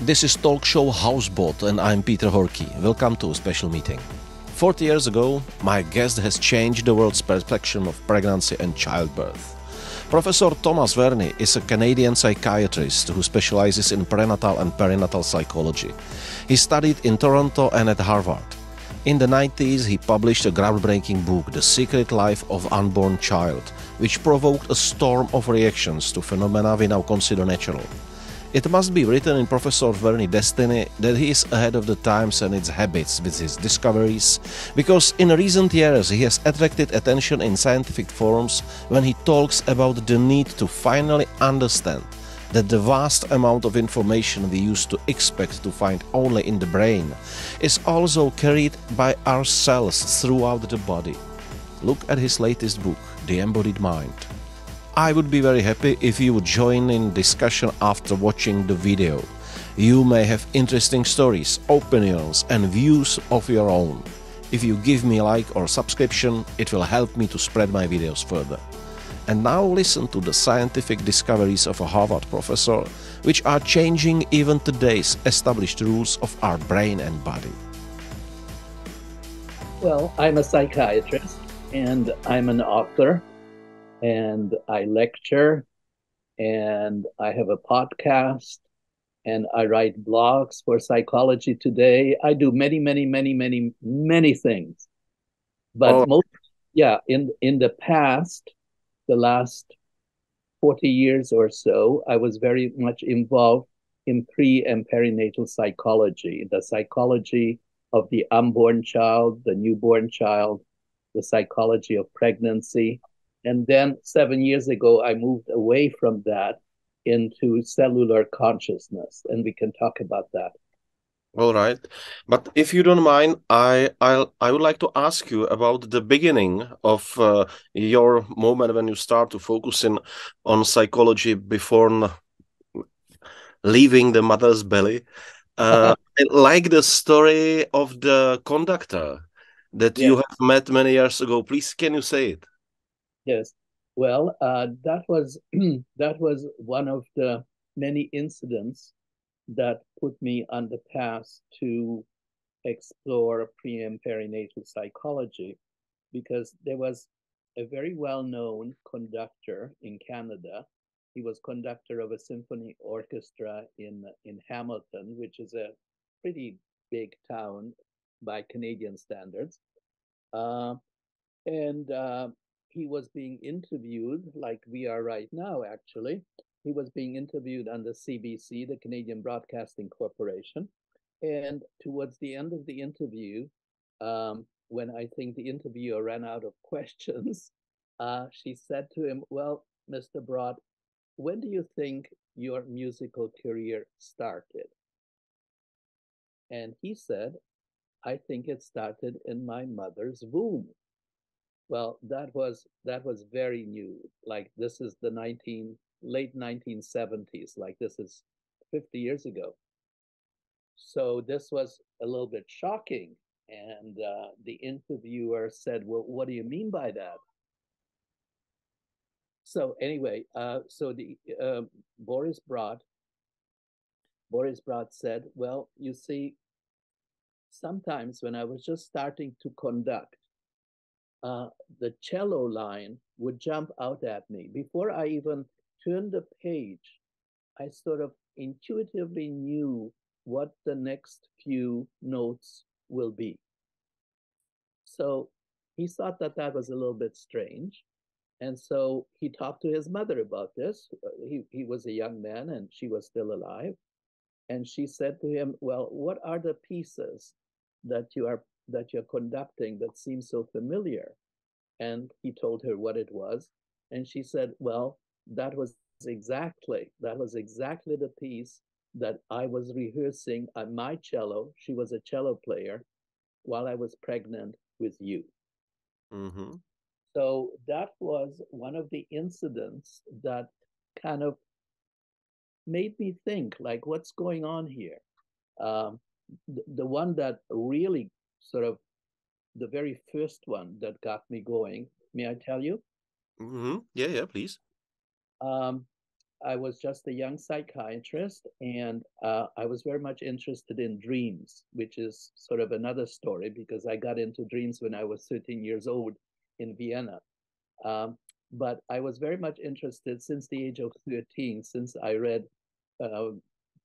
This is talk show Houseboat, and I'm Peter Horky. Welcome to a special meeting. 40 years ago, my guest has changed the world's perception of pregnancy and childbirth. Professor Thomas Verny is a Canadian psychiatrist who specializes in prenatal and perinatal psychology. He studied in Toronto and at Harvard. In the 90s, he published a groundbreaking book, The Secret Life of Unborn Child, which provoked a storm of reactions to phenomena we now consider natural. It must be written in Professor Verny destiny that he is ahead of the times and its habits with his discoveries, because in recent years he has attracted attention in scientific forums when he talks about the need to finally understand that the vast amount of information we used to expect to find only in the brain is also carried by our cells throughout the body. Look at his latest book, The Embodied Mind. I would be very happy if you would join in discussion after watching the video. You may have interesting stories, opinions and views of your own. If you give me a like or subscription, it will help me to spread my videos further. And now listen to the scientific discoveries of a Harvard professor, which are changing even today's established rules of our brain and body. Well, I'm a psychiatrist and I'm an author and I lecture and I have a podcast and I write blogs for Psychology Today. I do many, many, many, many, many things. But oh. most, yeah, in in the past, the last 40 years or so, I was very much involved in pre and perinatal psychology, the psychology of the unborn child, the newborn child, the psychology of pregnancy, and then seven years ago, I moved away from that into cellular consciousness, and we can talk about that. All right, but if you don't mind, I I I would like to ask you about the beginning of uh, your moment when you start to focus in on psychology before leaving the mother's belly. Uh, I like the story of the conductor that you have met many years ago. Please, can you say it? Yes. Well, uh, that was that was one of the many incidents that put me on the path to explore pre and perinatal psychology, because there was a very well-known conductor in Canada. He was conductor of a symphony orchestra in in Hamilton, which is a pretty big town by Canadian standards. Uh, and uh, he was being interviewed, like we are right now, actually. He was being interviewed on the CBC, the Canadian Broadcasting Corporation. And towards the end of the interview, um, when I think the interviewer ran out of questions, uh, she said to him, Well, Mr. Brott, when do you think your musical career started? And he said, I think it started in my mother's womb. Well, that was that was very new. Like this is the 19 late 1970s. Like this is 50 years ago. So this was a little bit shocking. And uh, the interviewer said, "Well, what do you mean by that?" So anyway, uh, so the uh, Boris Brott, Boris Brott said, "Well, you see, sometimes when I was just starting to conduct, uh, the cello line would jump out at me. Before I even turned the page, I sort of intuitively knew what the next few notes will be. So he thought that that was a little bit strange. And so he talked to his mother about this. Uh, he, he was a young man and she was still alive. And she said to him, Well, what are the pieces that you are that you're conducting that seems so familiar? And he told her what it was. And she said, Well, that was exactly, that was exactly the piece that I was rehearsing on my cello. She was a cello player while I was pregnant with you. Mm-hmm. So that was one of the incidents that kind of made me think, like, what's going on here? Um, the, the one that really sort of the very first one that got me going. May I tell you? Mm-hmm. Yeah, yeah, please. Um, I was just a young psychiatrist, and uh, I was very much interested in dreams, which is sort of another story because I got into dreams when I was 13 years old in Vienna. Um, but I was very much interested since the age of 13, since I read uh,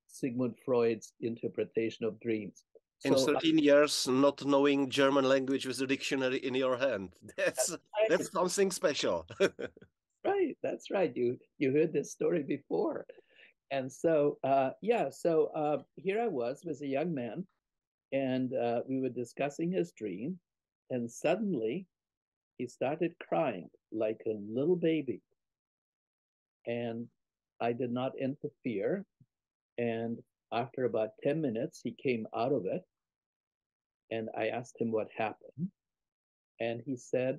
Sigmund Freud's interpretation of dreams. In so 13 I, years, not knowing German language with a dictionary in your hand. That's, that's something special. right. That's right. You you heard this story before. And so, uh, yeah, so uh, here I was, was a young man, and uh, we were discussing his dream, and suddenly he started crying like a little baby. And I did not interfere. And after about 10 minutes, he came out of it. And I asked him what happened. Hmm? And he said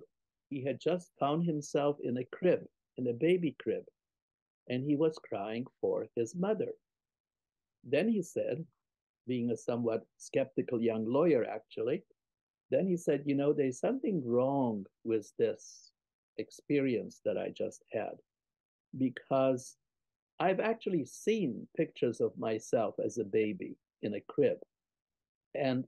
he had just found himself in a crib, in a baby crib, and he was crying for his mother. Then he said, being a somewhat skeptical young lawyer, actually, then he said, You know, there's something wrong with this experience that I just had because I've actually seen pictures of myself as a baby in a crib. And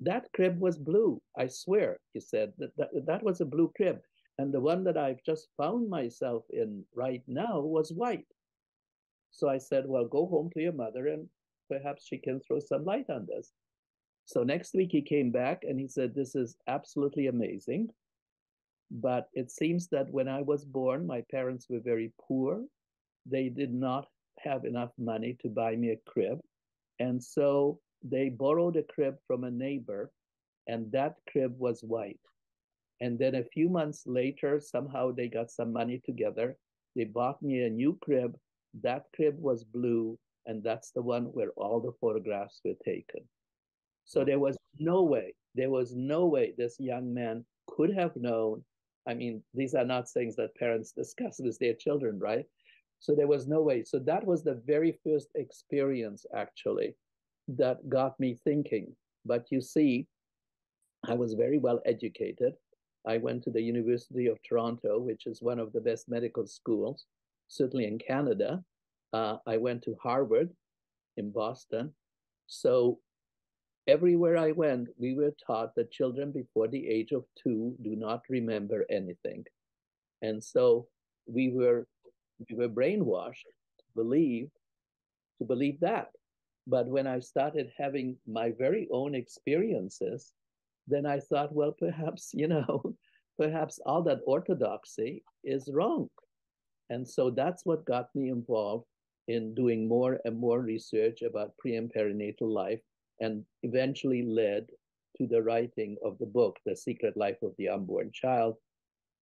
that crib was blue. I swear, he said, that, that, that was a blue crib. And the one that I've just found myself in right now was white. So I said, Well, go home to your mother and perhaps she can throw some light on this. So next week he came back and he said, This is absolutely amazing. But it seems that when I was born, my parents were very poor. They did not have enough money to buy me a crib. And so they borrowed a crib from a neighbor, and that crib was white. And then a few months later, somehow they got some money together. They bought me a new crib. That crib was blue, and that's the one where all the photographs were taken. So there was no way, there was no way this young man could have known. I mean, these are not things that parents discuss with their children, right? So there was no way. So that was the very first experience, actually, that got me thinking. But you see, I was very well educated. I went to the University of Toronto, which is one of the best medical schools, certainly in Canada. Uh, I went to Harvard in Boston. So Everywhere I went, we were taught that children before the age of two do not remember anything. And so we were we were brainwashed to believe to believe that. But when I started having my very own experiences, then I thought, well, perhaps, you know, perhaps all that orthodoxy is wrong. And so that's what got me involved in doing more and more research about pre and perinatal life and eventually led to the writing of the book, The Secret Life of the Unborn Child,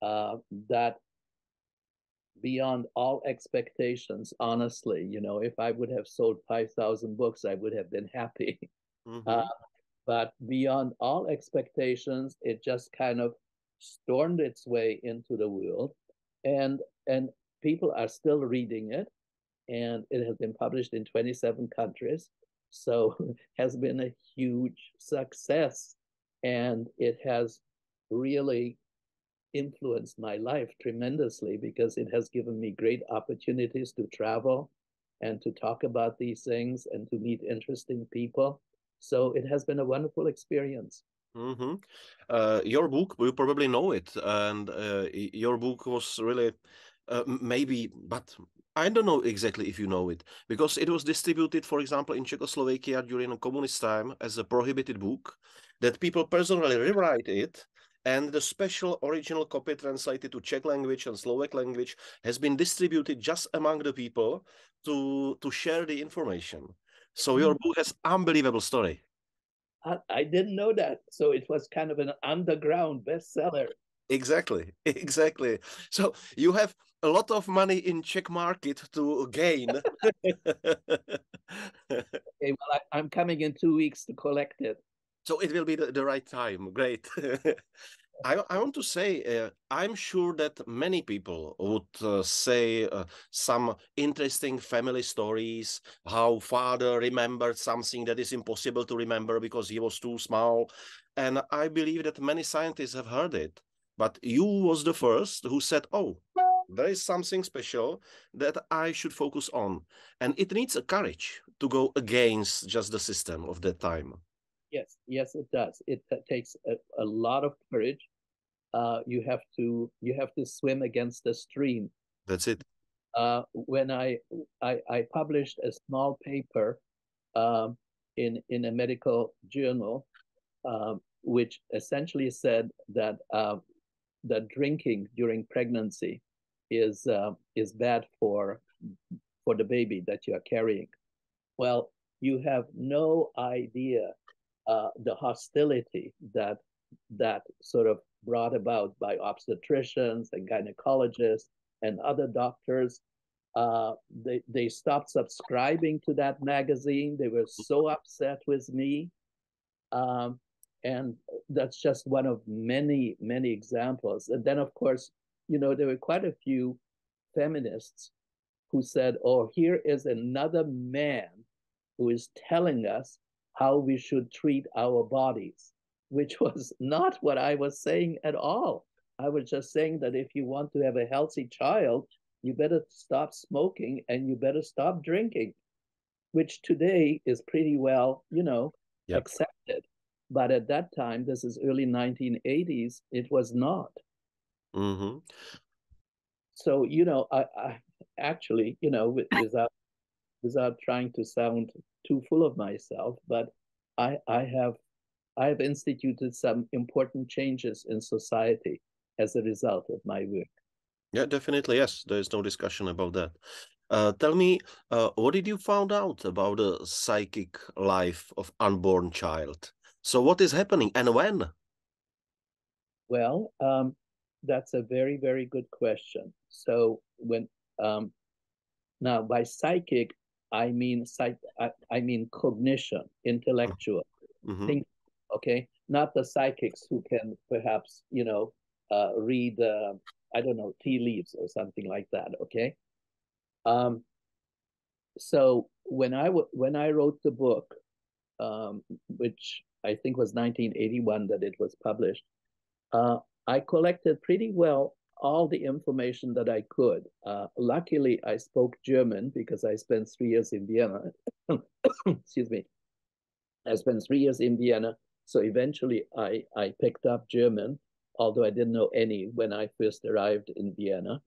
uh, that beyond all expectations, honestly, you know, if I would have sold 5,000 books, I would have been happy. Mm-hmm. Uh, but beyond all expectations, it just kind of stormed its way into the world. And, and people are still reading it. And it has been published in 27 countries. So has been a huge success. And it has really influenced my life tremendously because it has given me great opportunities to travel and to talk about these things and to meet interesting people. So it has been a wonderful experience. Mm-hmm. Uh, your book, you probably know it, and uh, your book was really uh, maybe, but I don't know exactly if you know it because it was distributed, for example, in Czechoslovakia during a communist time as a prohibited book. That people personally rewrite it, and the special original copy translated to Czech language and Slovak language has been distributed just among the people to to share the information. So your mm. book has unbelievable story. I, I didn't know that. So it was kind of an underground bestseller. Exactly, exactly. So you have a lot of money in Czech market to gain. okay, well, I, am coming in two weeks to collect it. So it will be the, the right time. Great. I, I want to say, uh, I'm sure that many people would uh, say uh, some interesting family stories, how father remembered something that is impossible to remember because he was too small. And I believe that many scientists have heard it. But you was the first who said, oh, there is something special that I should focus on. And it needs a courage to go against just the system of that time. Yes, yes, it does. It takes a, a lot of courage. Uh, you have to you have to swim against the stream. That's it. Uh, when I, I, I published a small paper um, in in a medical journal, um, which essentially said that uh, that drinking during pregnancy is uh, is bad for for the baby that you are carrying. Well, you have no idea uh, the hostility that that sort of brought about by obstetricians and gynecologists and other doctors. Uh, they they stopped subscribing to that magazine. They were so upset with me. Um, and that's just one of many, many examples. And then, of course, you know, there were quite a few feminists who said, oh, here is another man who is telling us how we should treat our bodies, which was not what I was saying at all. I was just saying that if you want to have a healthy child, you better stop smoking and you better stop drinking, which today is pretty well, you know, yep. accepted. But at that time, this is early 1980s, it was not. Mm-hmm. So, you know, I, I actually, you know, without, without trying to sound too full of myself, but I, I have I have instituted some important changes in society as a result of my work. Yeah, definitely. Yes, there is no discussion about that. Uh, tell me, uh, what did you found out about the psychic life of unborn child? So what is happening and when? Well, um, that's a very, very good question. So when um, now by psychic, I mean psych, I, I mean cognition, intellectual, mm-hmm. think, okay, not the psychics who can perhaps you know uh, read uh, I don't know tea leaves or something like that, okay. Um, so when I w- when I wrote the book, um, which I think was 1981 that it was published. Uh, I collected pretty well all the information that I could. Uh, luckily, I spoke German because I spent three years in Vienna. Excuse me. I spent three years in Vienna. So eventually I, I picked up German, although I didn't know any when I first arrived in Vienna.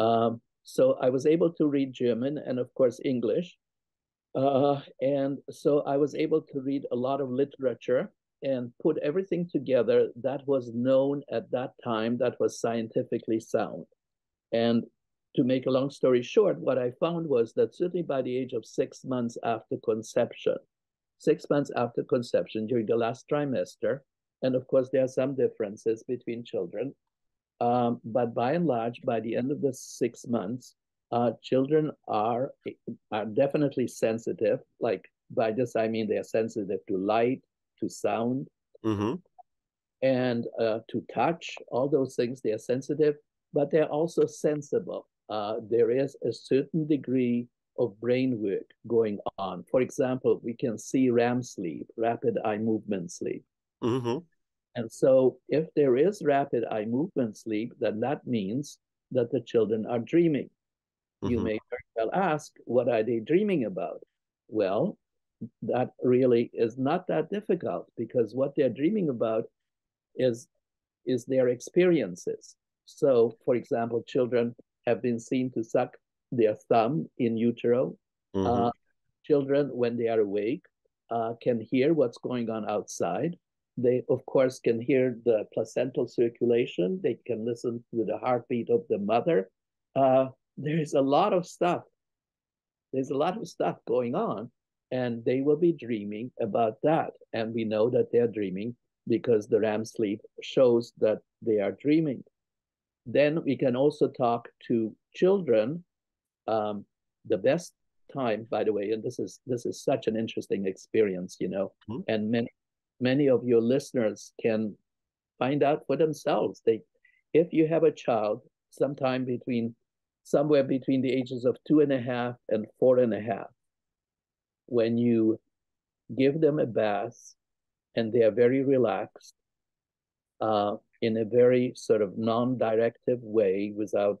Um, so I was able to read German and, of course, English. Uh, and so I was able to read a lot of literature and put everything together that was known at that time that was scientifically sound. And to make a long story short, what I found was that certainly by the age of six months after conception, six months after conception during the last trimester, and of course there are some differences between children, um, but by and large, by the end of the six months, uh, children are are definitely sensitive. Like by this, I mean they are sensitive to light, to sound, mm-hmm. and uh, to touch. All those things they are sensitive, but they're also sensible. Uh, there is a certain degree of brain work going on. For example, we can see REM sleep, rapid eye movement sleep. Mm-hmm. And so, if there is rapid eye movement sleep, then that means that the children are dreaming. Mm-hmm. You may very well ask, what are they dreaming about? Well, that really is not that difficult because what they're dreaming about is is their experiences. So, for example, children have been seen to suck their thumb in utero. Mm-hmm. Uh, children, when they are awake, uh, can hear what's going on outside. They, of course, can hear the placental circulation. They can listen to the heartbeat of the mother. Uh, there's a lot of stuff. There's a lot of stuff going on, and they will be dreaming about that. And we know that they're dreaming because the REM sleep shows that they are dreaming. Then we can also talk to children. Um, the best time, by the way, and this is this is such an interesting experience, you know, mm-hmm. and many many of your listeners can find out for themselves. They, if you have a child, sometime between somewhere between the ages of two and a half and four and a half. When you give them a bath and they are very relaxed uh, in a very sort of non directive way without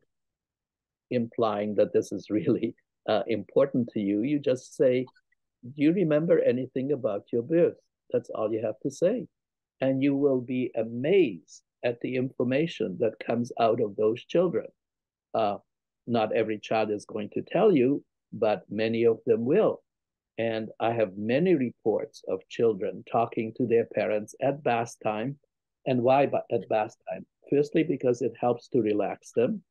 implying that this is really uh, important to you. You just say, Do you remember anything about your birth? That's all you have to say. And you will be amazed at the information that comes out of those children. Uh, not every child is going to tell you, but many of them will. And I have many reports of children talking to their parents at bath time. And why at bath time? Firstly, because it helps to relax them.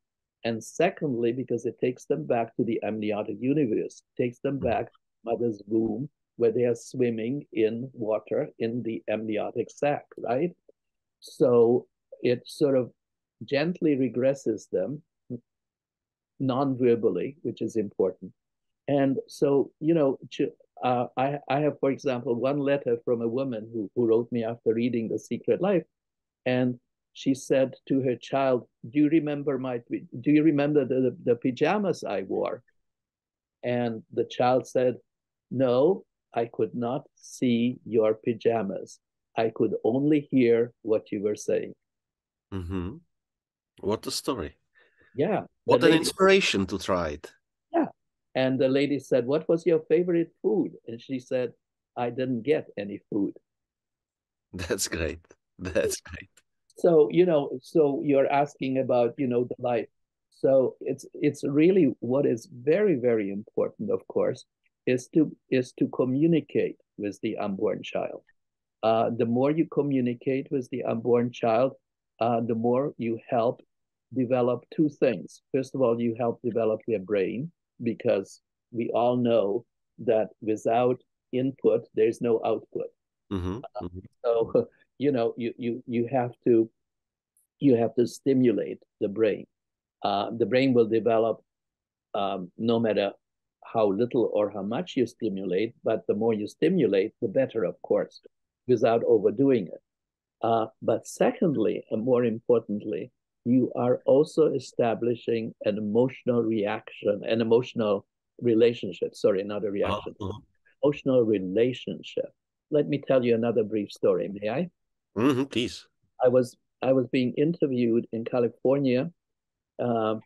And secondly, because it takes them back to the amniotic universe, takes them mm-hmm. back mother's womb, where they are swimming in water in the amniotic sac, right? So it sort of gently regresses them non-verbally, which is important. And so, you know, uh, I, I have, for example, one letter from a woman who, who wrote me after reading The Secret Life. And she said to her child, do you remember my, do you remember the, the, the pajamas I wore? And the child said, no, I could not see your pajamas. I could only hear what you were saying. Mm-hmm. What a story. Yeah. What an inspiration to try it. And the lady said, What was your favorite food? And she said, I didn't get any food. That's great. That's great. So, you know, so you're asking about, you know, the life. So it's it's really what is very, very important, of course, is to is to communicate with the unborn child. Uh, the more you communicate with the unborn child, uh, the more you help develop two things. First of all, you help develop their brain because we all know that without input, there's no output. Mm-hmm. Uh, mm-hmm. so you know you you you have to you have to stimulate the brain. Uh, the brain will develop um, no matter how little or how much you stimulate, but the more you stimulate, the better, of course, without overdoing it. Uh, but secondly, and more importantly, you are also establishing an emotional reaction, an emotional relationship. Sorry, not a reaction. Uh-huh. Emotional relationship. Let me tell you another brief story. May I? Mm-hmm, please. I was I was being interviewed in California, um,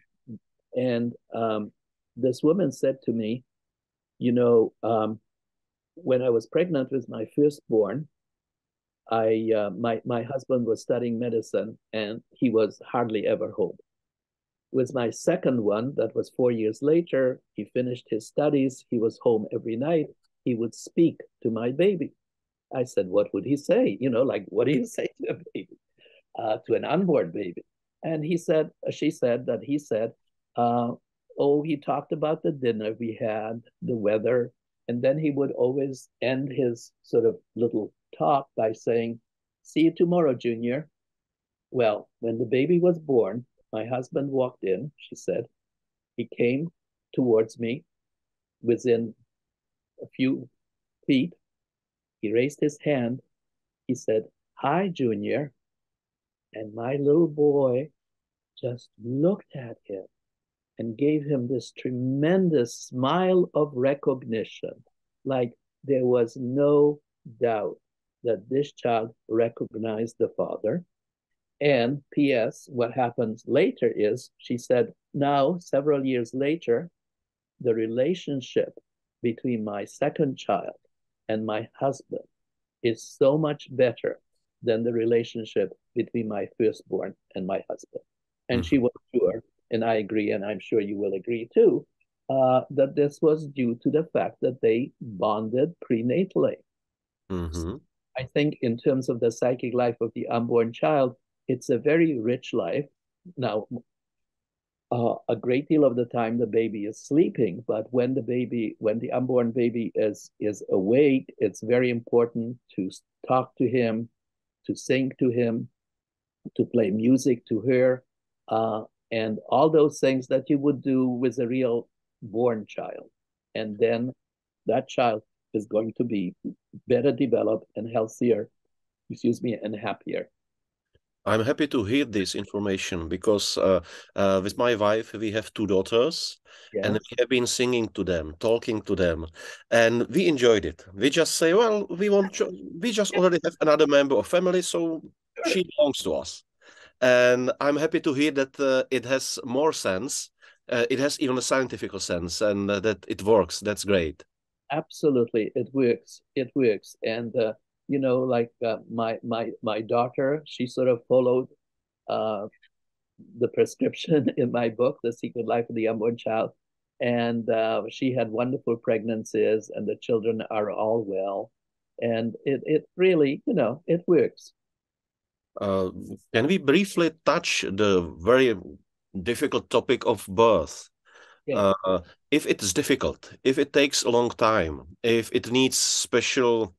and um, this woman said to me, "You know, um, when I was pregnant with my firstborn, I uh, my my husband was studying medicine and he was hardly ever home. With my second one, that was four years later, he finished his studies. He was home every night. He would speak to my baby. I said, "What would he say? You know, like what do you say to a baby, uh, to an unborn baby?" And he said, she said that he said, uh, "Oh, he talked about the dinner we had, the weather, and then he would always end his sort of little talk by saying, See you tomorrow, Junior. Well, when the baby was born, my husband walked in, she said. He came towards me within a few feet. He raised his hand. He said, Hi, Junior. And my little boy just looked at him and gave him this tremendous smile of recognition, like there was no doubt that this child recognized the father. And P.S., what happens later is she said, now, several years later, the relationship between my second child and my husband is so much better than the relationship between my firstborn and my husband. And mm-hmm. she was sure, and I agree, and I'm sure you will agree too, uh, that this was due to the fact that they bonded prenatally. Mm-hmm. I think in terms of the psychic life of the unborn child, it's a very rich life. Now, uh, a great deal of the time the baby is sleeping, but when the baby, when the unborn baby is is awake, it's very important to talk to him, to sing to him, to play music to her, uh, and all those things that you would do with a real born child. And then that child is going to be better developed and healthier, excuse me, and happier. I'm happy to hear this information because uh, uh, with my wife we have two daughters yes. and we have been singing to them, talking to them, and we enjoyed it. We just say, well, we want, we just already have another member of family, so she belongs to us. And I'm happy to hear that uh, it has more sense uh, it has even a scientific sense and uh, that it works. That's great. Absolutely, it works. It works, and uh, you know, like uh, my my my daughter, she sort of followed uh, the prescription in my book, The Secret Life of the Unborn Child, and uh, she had wonderful pregnancies, and the children are all well, and it it really, you know, it works. Uh, can we briefly touch the very difficult topic of birth? Yeah. Uh, if it is difficult, if it takes a long time, if it needs special,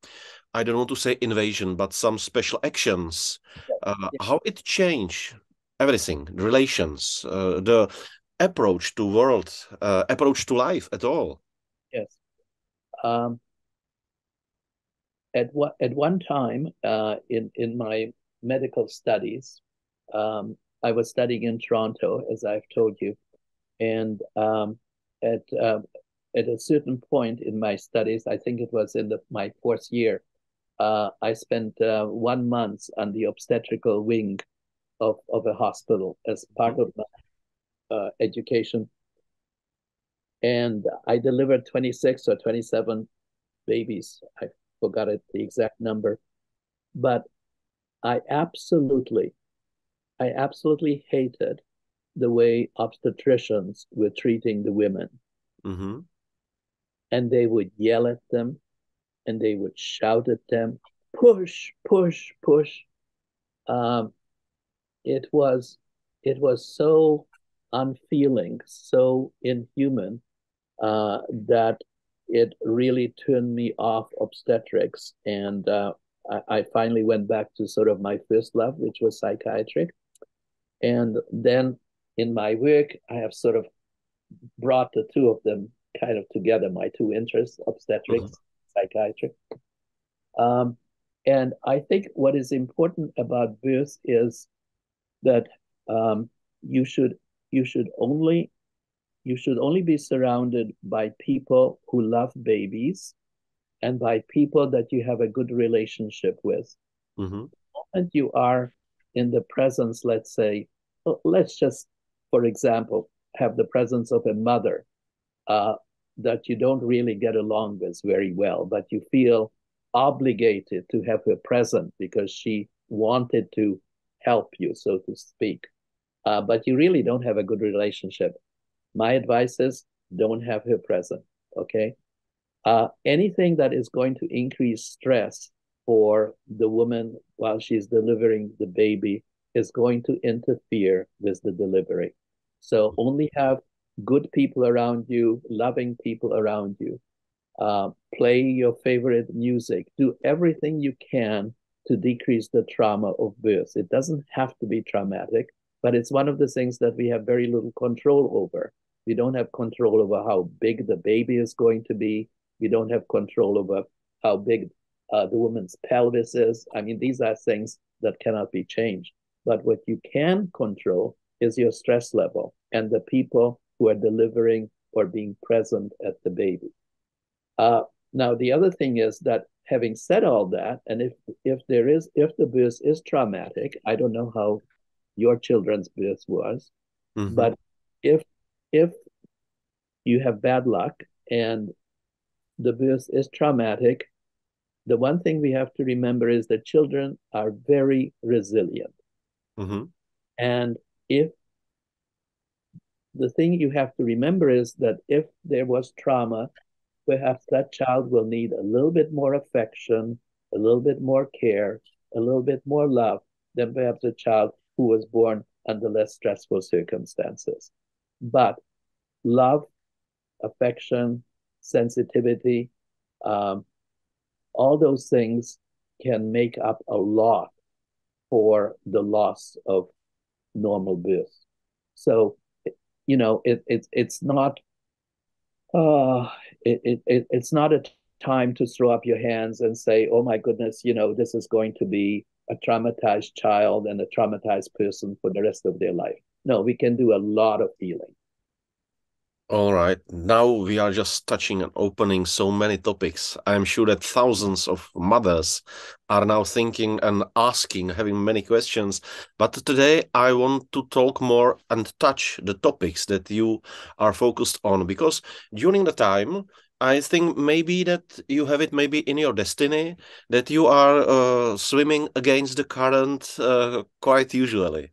I don't want to say invasion, but some special actions, uh, yeah. how it change everything, relations, uh, the approach to world, uh, approach to life at all. Yes. Um, at what at one time uh, in in my medical studies, um, I was studying in Toronto, as I've told you, and um, at uh, at a certain point in my studies, I think it was in the, my fourth year, uh, I spent uh, one month on the obstetrical wing of, of a hospital as part of my uh, education. And I delivered 26 or 27 babies. I forgot it, the exact number. But I absolutely, I absolutely hated the way obstetricians were treating the women. Mm-hmm. And they would yell at them and they would shout at them, push, push, push. Um, it was it was so unfeeling, so inhuman uh, that it really turned me off obstetrics, and uh, I, I, finally went back to sort of my first love, which was psychiatric. And then in my work, I have sort of brought the two of them kind of together, my two interests, obstetrics, mm-hmm. psychiatric. Um, and I think what is important about birth is that um, you should you should only you should only be surrounded by people who love babies and by people that you have a good relationship with. Mm-hmm. And you are in the presence, let's say, let's just, for example, have the presence of a mother uh, that you don't really get along with very well, but you feel obligated to have her present because she wanted to help you, so to speak. Uh, but you really don't have a good relationship. My advice is don't have her present. Okay. Uh, anything that is going to increase stress for the woman while she's delivering the baby is going to interfere with the delivery. So only have good people around you, loving people around you. Uh, play your favorite music. Do everything you can to decrease the trauma of birth. It doesn't have to be traumatic, but it's one of the things that we have very little control over. We don't have control over how big the baby is going to be. We don't have control over how big uh, the woman's pelvis is. I mean, these are things that cannot be changed. But what you can control is your stress level and the people who are delivering or being present at the baby. Uh, now, the other thing is that having said all that, and if if there is if the birth is traumatic, I don't know how your children's birth was, mm-hmm. but if if you have bad luck and the birth is traumatic, the one thing we have to remember is that children are very resilient. Mm-hmm. And if the thing you have to remember is that if there was trauma, perhaps that child will need a little bit more affection, a little bit more care, a little bit more love than perhaps a child who was born under less stressful circumstances. But love, affection, sensitivity, um, all those things can make up a lot for the loss of normal birth. So, you know, it, it it's not uh, it, it, it's not a time to throw up your hands and say, oh my goodness, you know, this is going to be a traumatized child and a traumatized person for the rest of their life. No, we can do a lot of healing. All right. Now we are just touching and opening so many topics. I'm sure that thousands of mothers are now thinking and asking, having many questions. But today I want to talk more and touch the topics that you are focused on because during the time, I think maybe that you have it maybe in your destiny that you are uh, swimming against the current uh, quite usually.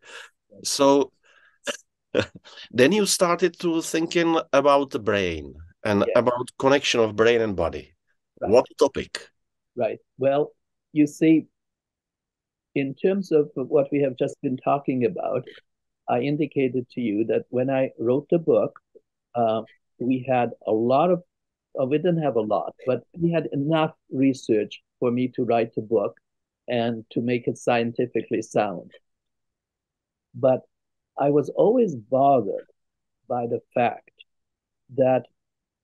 So then you started to thinking about the brain and yeah. about connection of brain and body. Right. What topic? Right. Well, you see, in terms of what we have just been talking about, I indicated to you that when I wrote the book, uh, we had a lot of, uh, we didn't have a lot, but we had enough research for me to write the book and to make it scientifically sound. But I was always bothered by the fact that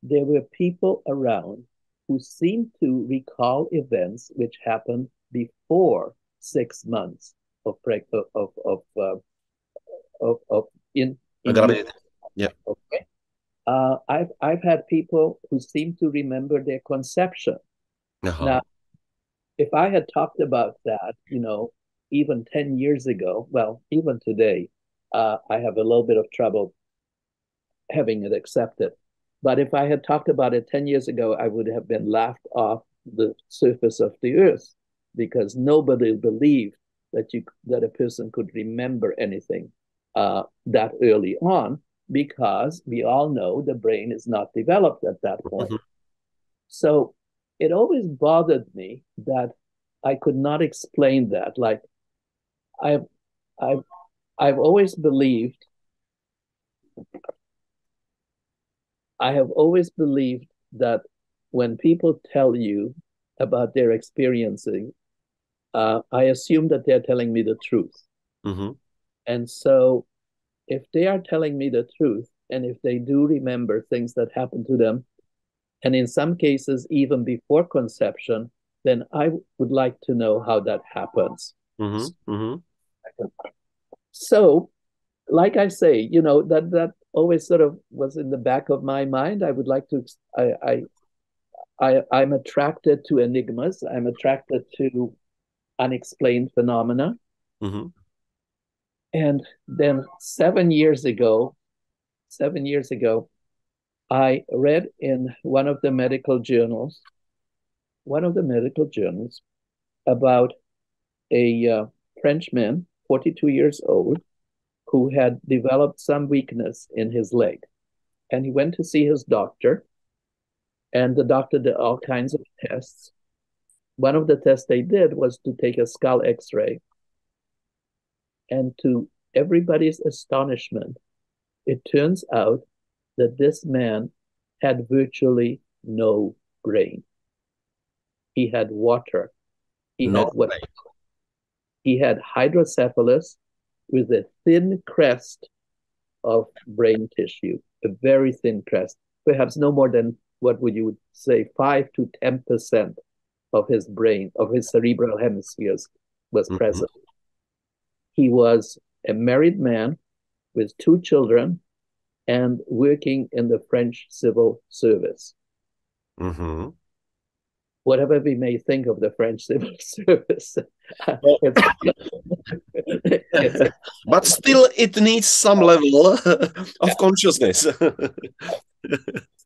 there were people around who seemed to recall events which happened before six months of of of uh, of, of in, in got it. Yeah. Okay. Uh, I've I've had people who seem to remember their conception. Uh-huh. Now, if I had talked about that, you know, even ten years ago, well, even today, uh, I have a little bit of trouble having it accepted. But if I had talked about it 10 years ago, I would have been laughed off the surface of the earth because nobody believed that you that a person could remember anything uh, that early on because we all know the brain is not developed at that point. Mm-hmm. So it always bothered me that I could not explain that. Like I've I've I've always believed, I have always believed that when people tell you about their experiencing, uh, I assume that they're telling me the truth. Mm-hmm. And so, if they are telling me the truth, and if they do remember things that happened to them, and in some cases, even before conception, then I would like to know how that happens. Mm-hmm. Mm-hmm. So, like I say, you know that that always sort of was in the back of my mind. I would like to. I I, I I'm attracted to enigmas. I'm attracted to unexplained phenomena. Mm-hmm. And then seven years ago, seven years ago, I read in one of the medical journals, one of the medical journals, about a uh, Frenchman 42 years old, who had developed some weakness in his leg. And he went to see his doctor, and the doctor did all kinds of tests. One of the tests they did was to take a skull x ray. And to everybody's astonishment, it turns out that this man had virtually no brain. He had water. He no had what brain. He had hydrocephalus with a thin crest of brain tissue, a very thin crest, perhaps no more than what would you say, five to 10% of his brain, of his cerebral hemispheres was mm-hmm. present. He was a married man with two children and working in the French civil service. Mm-hmm whatever we may think of the French civil service. but still, it needs some level of consciousness.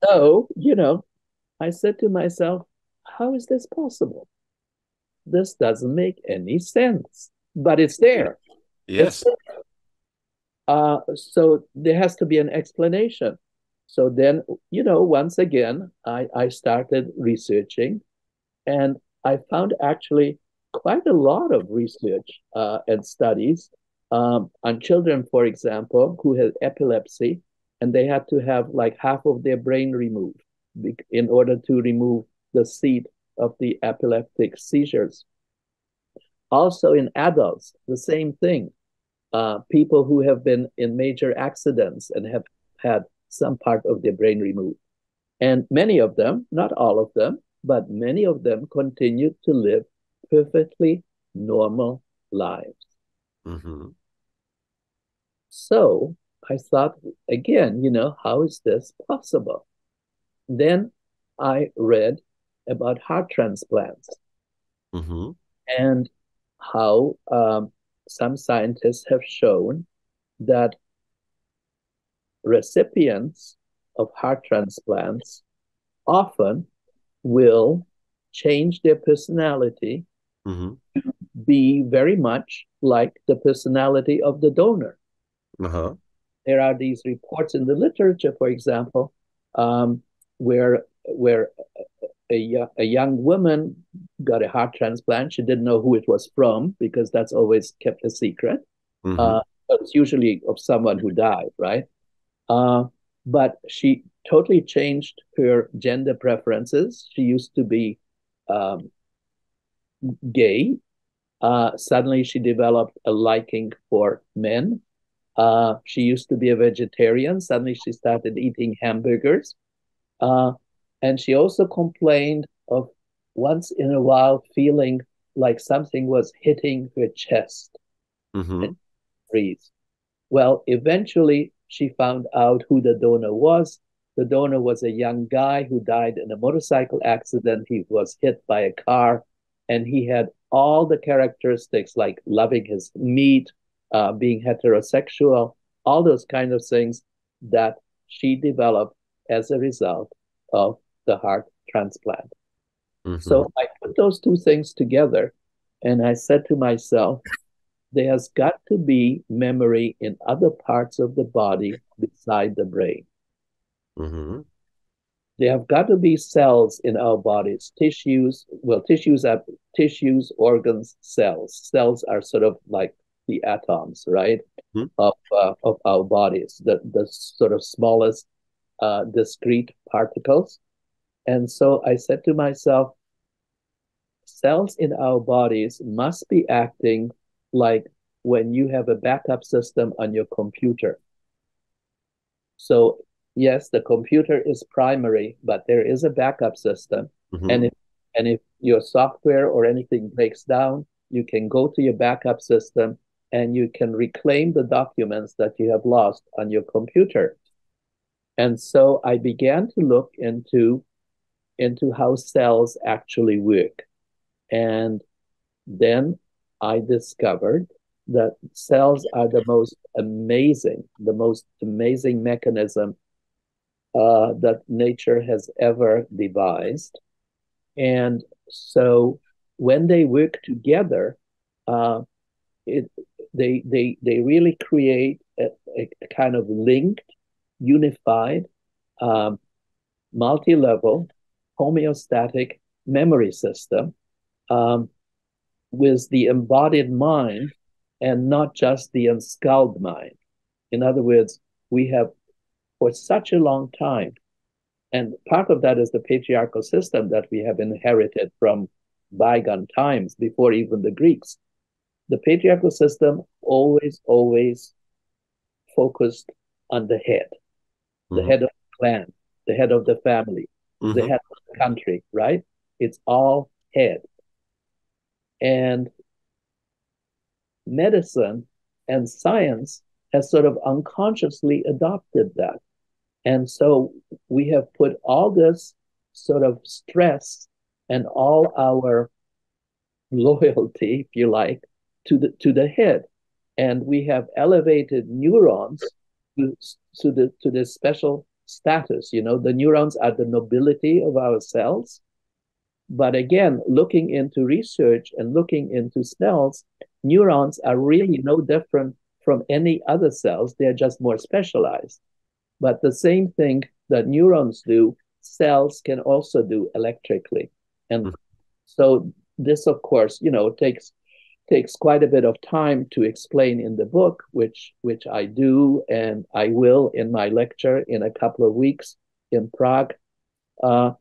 so, you know, I said to myself, how is this possible? This doesn't make any sense, but it's there. Yes. It's there. Uh, so there has to be an explanation. So then, you know, once again, I, I started researching and I found actually quite a lot of research uh, and studies um, on children, for example, who had epilepsy, and they had to have like half of their brain removed in order to remove the seat of the epileptic seizures. Also, in adults, the same thing. Uh, people who have been in major accidents and have had some part of their brain removed. And many of them, not all of them, but many of them continued to live perfectly normal lives. Mm-hmm. So I thought again, you know, how is this possible? Then I read about heart transplants Mm-hmm. and how um, some scientists have shown that recipients of heart transplants often will change their personality, Mm-hmm. be very much like the personality of the donor. Uh-huh. There are these reports in the literature, for example, um, where where a, a young woman got a heart transplant. She didn't know who it was from because that's always kept a secret. Mm-hmm. Uh, it's usually of someone who died, right? Uh, but she totally changed her gender preferences. She used to be um, gay. Uh, suddenly, she developed a liking for men. Uh, she used to be a vegetarian. Suddenly, she started eating hamburgers. Uh, and she also complained of once in a while feeling like something was hitting her chest. Mm-hmm. Breathe. Well, eventually, she found out who the donor was. The donor was a young guy who died in a motorcycle accident. He was hit by a car, and he had all the characteristics like loving his meat, uh, being heterosexual, all those kind of things that she developed as a result of the heart transplant. Mm-hmm. So I put those two things together and I said to myself, there has got to be memory in other parts of the body beside the brain. Mm-hmm. There have got to be cells in our bodies, tissues. Well, tissues are tissues, organs, cells. Cells are sort of like the atoms, right, Hmm. of uh, of our bodies, the the sort of smallest uh, discrete particles. And so I said to myself, cells in our bodies must be acting like when you have a backup system on your computer. So yes, the computer is primary, but there is a backup system. Mm-hmm. And if and if your software or anything breaks down, you can go to your backup system and you can reclaim the documents that you have lost on your computer. And so I began to look into into how cells actually work. And then I discovered that cells are the most amazing, the most amazing mechanism uh, that nature has ever devised. And so when they work together, uh, it, they, they, they really create a, a kind of linked, unified, um, multi level, homeostatic memory system um, with the embodied mind and not just the unskulled mind. In other words, we have for such a long time, and part of that is the patriarchal system that we have inherited from bygone times before even the Greeks. The patriarchal system always, always focused on the head, the Mhm. head of the clan, the head of the family, the Mhm. head of the country, right? It's all head. And medicine and science has sort of unconsciously adopted that. And so we have put all this sort of stress and all our loyalty, if you like, to the to the head. And we have elevated neurons to, to the to this special status. You know, the neurons are the nobility of our cells. But again, looking into research and looking into cells, neurons are really no different from any other cells. They're just more specialized. But the same thing that neurons do, cells can also do electrically. And Mhm. so this, of course, you know, takes takes quite a bit of time to explain in the book, which which I do and I will in my lecture in a couple of weeks in Prague. Uh,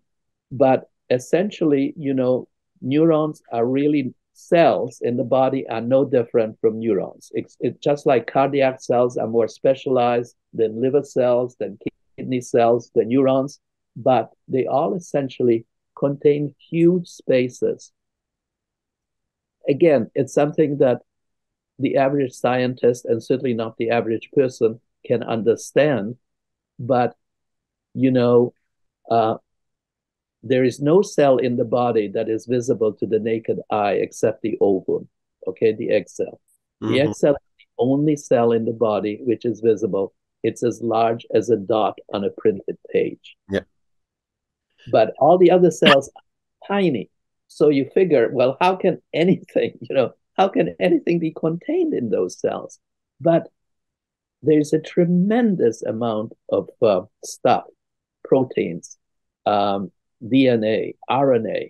but essentially, you know, neurons are really cells in the body are no different from neurons. It's, it's just like cardiac cells are more specialized than liver cells, than kidney cells, than neurons, but they all essentially contain huge spaces. Again, it's something that the average scientist and certainly not the average person can understand. But, you know, uh, there is no cell in the body that is visible to the naked eye except the ovum, okay, the egg cell. Mm-hmm. The egg cell is the only cell in the body which is visible. It's as large as a dot on a printed page. Yeah. But all the other cells are tiny. So you figure, well, how can anything, you know, how can anything be contained in those cells? But there's a tremendous amount of uh, stuff, proteins, um, DNA, RNA,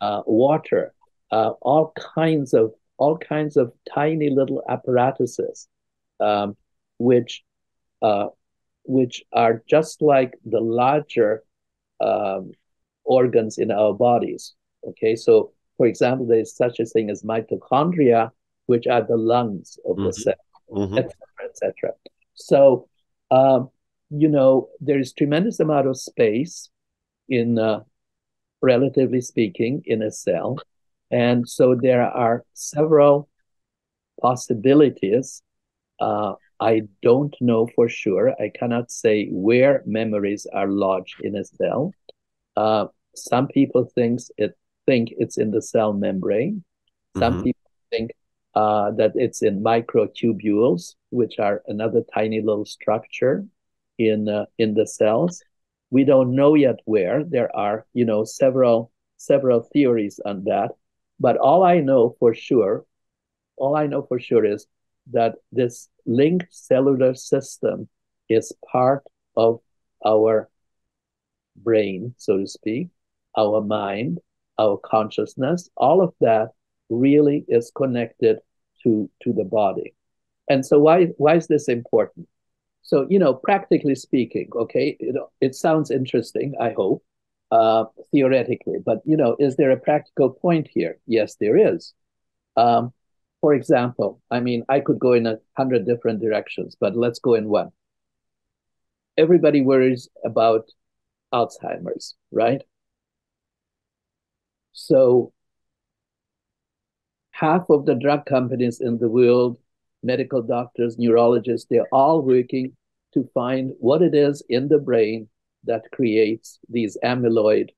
uh, water, uh, all kinds of all kinds of tiny little apparatuses, um, which uh, which are just like the larger um, organs in our bodies. Okay, so for example, there is such a thing as mitochondria, which are the lungs of mm-hmm. the cell, etc., mm-hmm. etc. Et so, um, you know, there is tremendous amount of space in, uh, relatively speaking, in a cell, and so there are several possibilities. Uh, I don't know for sure. I cannot say where memories are lodged in a cell. Uh, some people thinks it think it's in the cell membrane. Some mm-hmm. people think uh, that it's in microtubules, which are another tiny little structure in uh, in the cells. We don't know yet where. There are, you know, several several theories on that. But all I know for sure, all I know for sure is that this linked cellular system is part of our brain, so to speak, our mind, our consciousness, all of that really is connected to, to the body. And so why, why is this important? So, you know, practically speaking, okay, it, it sounds interesting, I hope, uh, theoretically, but, you know, is there a practical point here? Yes, there is. Um, for example, I mean, I could go in a hundred different directions, but let's go in one. Everybody worries about Alzheimer's, right? So half of the drug companies in the world, medical doctors, neurologists, they're all working to find what it is in the brain that creates these amyloid,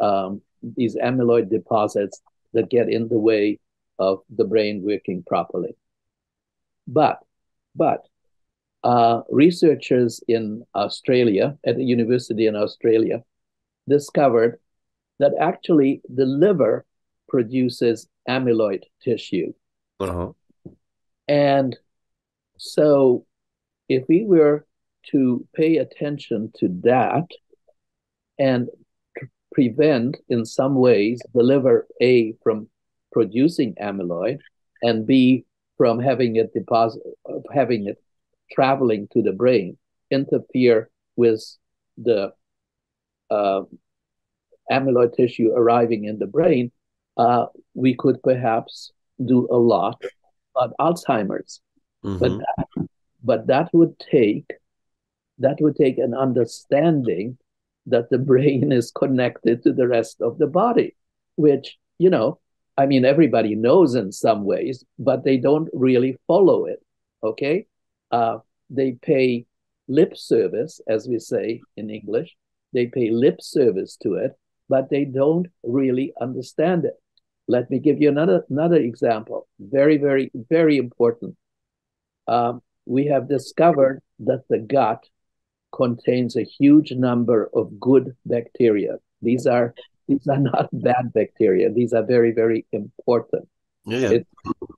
um, these amyloid deposits that get in the way of the brain working properly. But, but uh, researchers in Australia, at a university in Australia, discovered that actually the liver produces amyloid tissue. Uh-huh. And so, if we were to pay attention to that and prevent, in some ways, the liver A from producing amyloid and B from having it deposit, having it traveling to the brain, interfere with the uh, amyloid tissue arriving in the brain, uh, we could perhaps do a lot on Alzheimer's. Mm-hmm. But that, but that would take that would take an understanding that the brain is connected to the rest of the body, which you know, I mean, everybody knows in some ways, but they don't really follow it. Okay, uh, they pay lip service, as we say in English. They pay lip service to it, but they don't really understand it. Let me give you another another example. Very, very, very important. Um, we have discovered that the gut contains a huge number of good bacteria. These are these are not bad bacteria. These are very, very important. Yeah. It,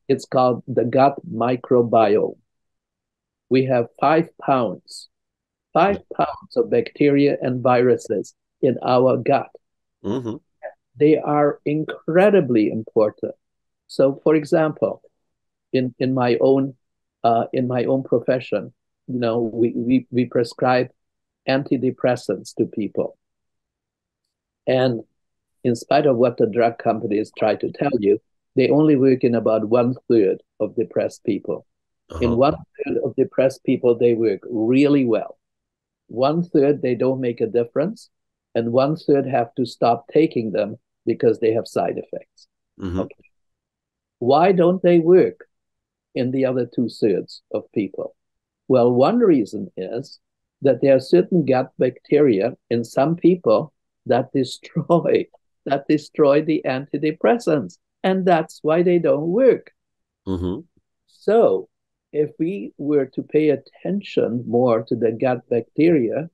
it's called the gut microbiome. We have five pounds, five pounds of bacteria and viruses in our gut. Mm-hmm. They are incredibly important. So, for example, in in my own uh, in my own profession, you know, we, we, we prescribe antidepressants to people. And in spite of what the drug companies try to tell you, they only work in about one third of depressed people. Uh-huh. In one third of depressed people, they work really well. One third, they don't make a difference and one third have to stop taking them because they have side effects. Mm-hmm. Okay. Why don't they work in the other two thirds of people? Well, one reason is that there are certain gut bacteria in some people that destroy that destroy the antidepressants, and that's why they don't work. Mm-hmm. So, if we were to pay attention more to the gut bacteria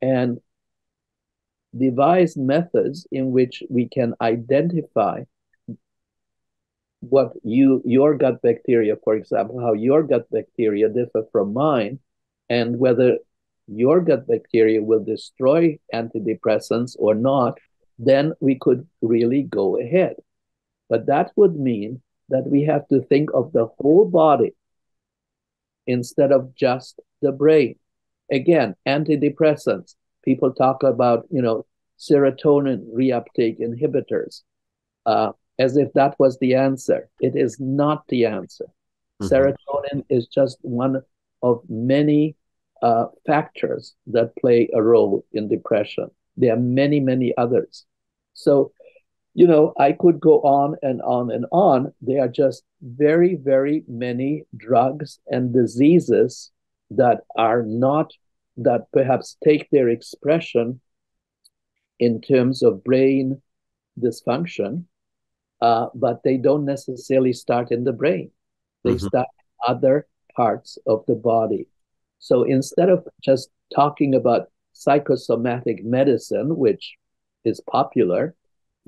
and devise methods in which we can identify what you your gut bacteria for example how your gut bacteria differ from mine and whether your gut bacteria will destroy antidepressants or not then we could really go ahead. But that would mean that we have to think of the whole body instead of just the brain. Again antidepressants people talk about you know serotonin reuptake inhibitors uh, as if that was the answer. It is not the answer. Mm-hmm. Serotonin is just one of many uh, factors that play a role in depression. There are many, many others. So, you know, I could go on and on and on. There are just very, very many drugs and diseases that are not, that perhaps take their expression in terms of brain dysfunction uh, but they don't necessarily start in the brain. They mm-hmm. start other parts of the body. So instead of just talking about psychosomatic medicine, which is popular,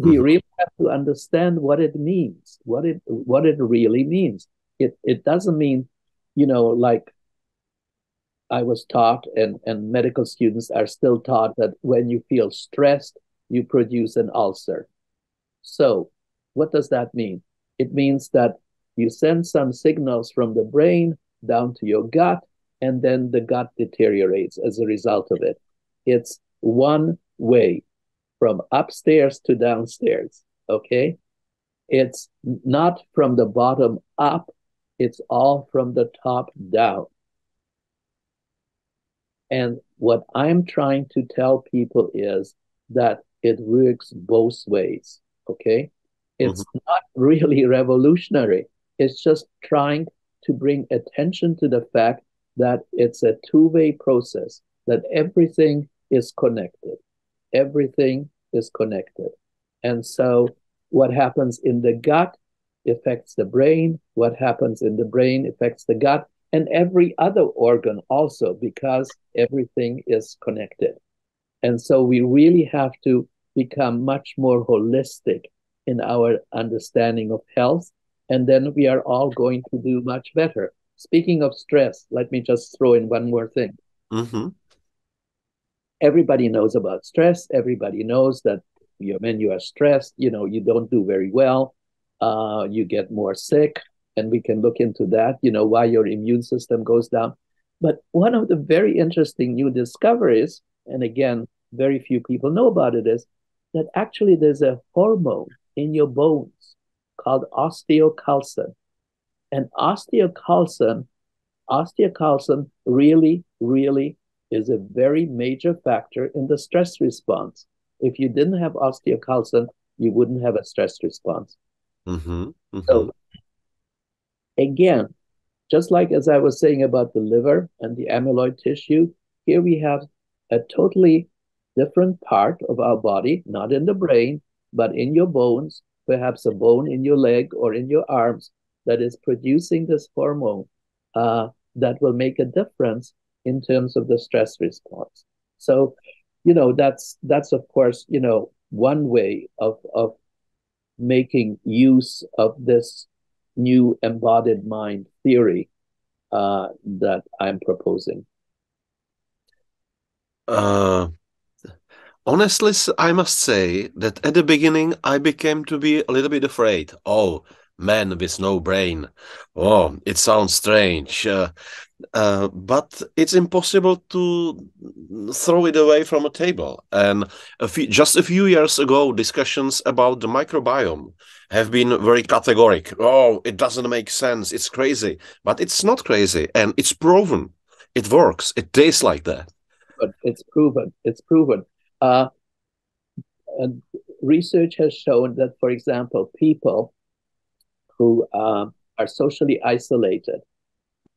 mm-hmm. we really have to understand what it means, what it what it really means. It it doesn't mean, you know, like I was taught, and and medical students are still taught that when you feel stressed, you produce an ulcer. So what does that mean? It means that you send some signals from the brain down to your gut, and then the gut deteriorates as a result of it. It's one way from upstairs to downstairs, okay? It's not from the bottom up, it's all from the top down. And what I'm trying to tell people is that it works both ways, okay? It's mm-hmm. not really revolutionary. It's just trying to bring attention to the fact that it's a two way process, that everything is connected. Everything is connected. And so, what happens in the gut affects the brain, what happens in the brain affects the gut, and every other organ also, because everything is connected. And so, we really have to become much more holistic in our understanding of health, and then we are all going to do much better. Speaking of stress, let me just throw in one more thing. Mm-hmm. Everybody knows about stress. Everybody knows that you, when you are stressed, you know, you don't do very well. Uh, you get more sick, and we can look into that, you know, why your immune system goes down. But one of the very interesting new discoveries, and again, very few people know about it, is that actually there's a hormone in your bones called osteocalcin. And osteocalcin, osteocalcin really, really is a very major factor in the stress response. If you didn't have osteocalcin, you wouldn't have a stress response. Mm-hmm, mm-hmm. So, again, just like as I was saying about the liver and the amyloid tissue, here we have a totally different part of our body, not in the brain, but in your bones, perhaps a bone in your leg or in your arms that is producing this hormone uh, that will make a difference in terms of the stress response. So, you know, that's that's of course, you know, one way of of making use of this new embodied mind theory uh, that I'm proposing. Uh, Honestly, I must say that at the beginning I became to be a little bit afraid. Oh, man with no brain. Oh, it sounds strange. Uh, uh, but it's impossible to throw it away from a table. And a few, just a few years ago, discussions about the microbiome have been very categoric. Oh, it doesn't make sense. It's crazy. But it's not crazy. And it's proven. It works. It tastes like that. But it's proven. It's proven. Uh, and research has shown that, for example, people who uh, are socially isolated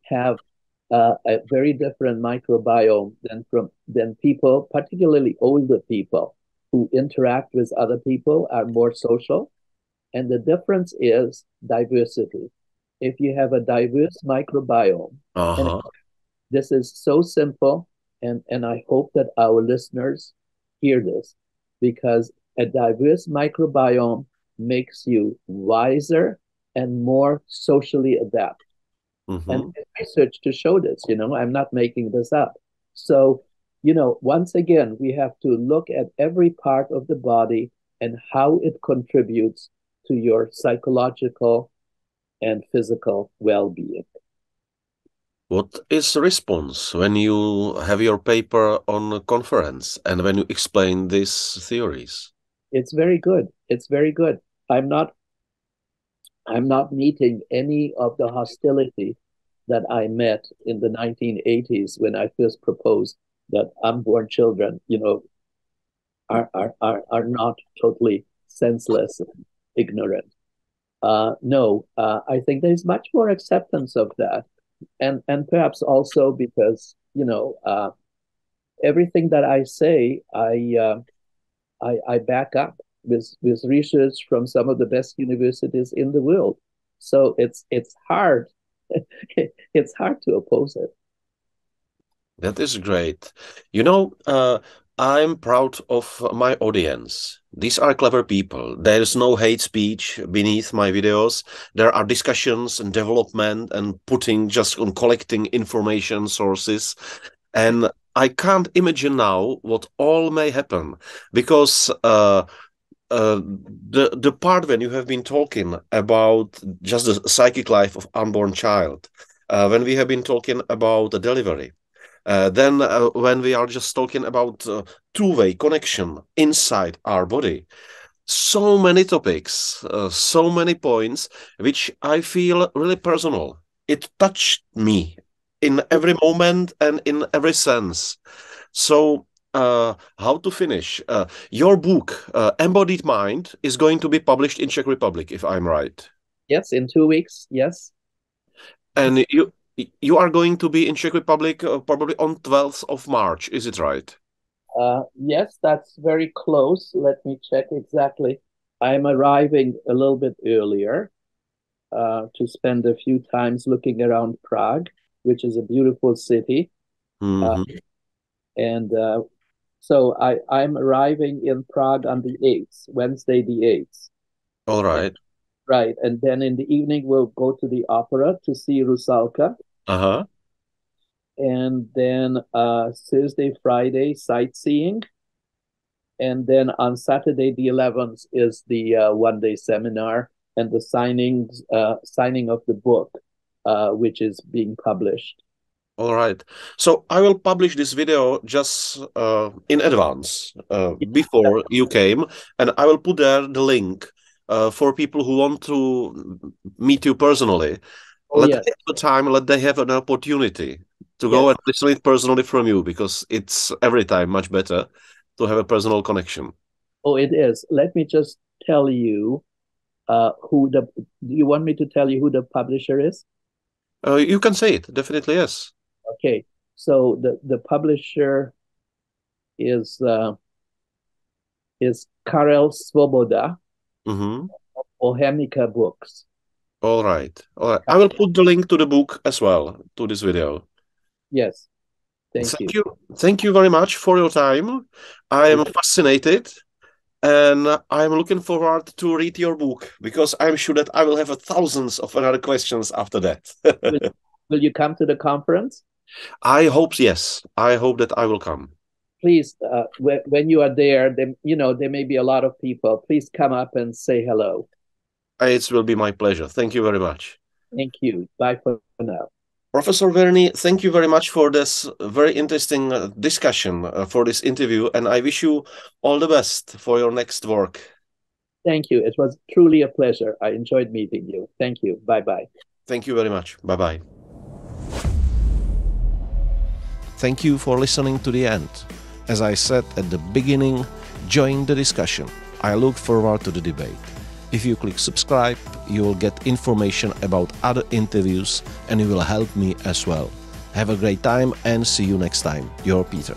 have uh, a very different microbiome than from than people, particularly older people who interact with other people are more social. And the difference is diversity. If you have a diverse microbiome, Uh-huh. this is so simple, and, and I hope that our listeners hear this because a diverse microbiome makes you wiser and more socially adept. Mhm. And research to show this, you know, I'm not making this up. So, you know, once again, we have to look at every part of the body and how it contributes to your psychological and physical well being. What is the response when you have your paper on a conference and when you explain these theories? It's very good. It's very good. I'm not I'm not meeting any of the hostility that I met in the 1980s when I first proposed that unborn children, you know, are are are, are not totally senseless ignorant. Uh, no, uh, I think there's much more acceptance of that, and and perhaps also because you know uh, everything that I say, I, uh, I I back up with with research from some of the best universities in the world. So it's it's hard, it's hard to oppose it. That is great. You know, uh, I'm proud of my audience. These are clever people. There is no hate speech beneath my videos. There are discussions and development and putting just on collecting information sources. And I can't imagine now what all may happen because uh, uh, the the part when you have been talking about just the psychic life of unborn child, uh, when we have been talking about the delivery, uh, then uh, when we are just talking about uh, two-way connection inside our body, so many topics, uh, so many points, which I feel really personal. It touched me in every moment and in every sense. So uh, how to finish. Uh, your book, uh, Embodied Mind, is going to be published in Czech Republic, if I'm right. Yes, in two weeks. Yes. And you you are going to be in Czech Republic uh, probably on 12th of March, is it right? Uh, yes, that's very close. Let me check exactly. I'm arriving a little bit earlier uh, to spend a few times looking around Prague, which is a beautiful city. Mhm. and uh, so I, I'm arriving in Prague on the 8th, Wednesday the 8th. All right. Right. And then in the evening, we'll go to the opera to see Rusalka. Uh-huh. And then uh, Thursday, Friday, sightseeing. And then on Saturday, the 11th, is the uh, one day seminar and the signings, uh, signing of the book, uh, which is being published. All right. So I will publish this video just uh, in advance uh, before you came, and I will put there the link uh, for people who want to meet you personally. Oh, let yes. them have a time, let they have an opportunity to go and listen it personally from you because it's every time much better to have a personal connection. Oh, it is. Let me just tell you uh, who the. Do you want me to tell you who the publisher is? Uh, you can say it, definitely yes. Okay, so the the publisher is uh, is Karel Svoboda, hmm Bohemica Books. All right. All right. I will put the link to the book as well to this video. Yes, thank, Thank you. you. Thank you very much for your time. I am fascinated and I'm looking forward to read your book because I'm sure that I will have a thousands of other questions after that. Will you come to the conference? I hope yes. I hope that I will come. Please, uh, when when you are there, then you know there may be a lot of people. Please come up and say hello. It will be my pleasure. Thank you very much. Thank you. Bye for now. Professor Verny, thank you very much for this very interesting uh, discussion, uh, for this interview, and I wish you all the best for your next work. Thank you. It was truly a pleasure. I enjoyed meeting you. Thank you. Bye bye. Thank you very much. Bye bye. Thank you for listening to the end. As I said at the beginning, join the discussion. I look forward to the debate. If you click subscribe, you will get information about other interviews and it will help me as well. Have a great time and see you next time. Your Peter.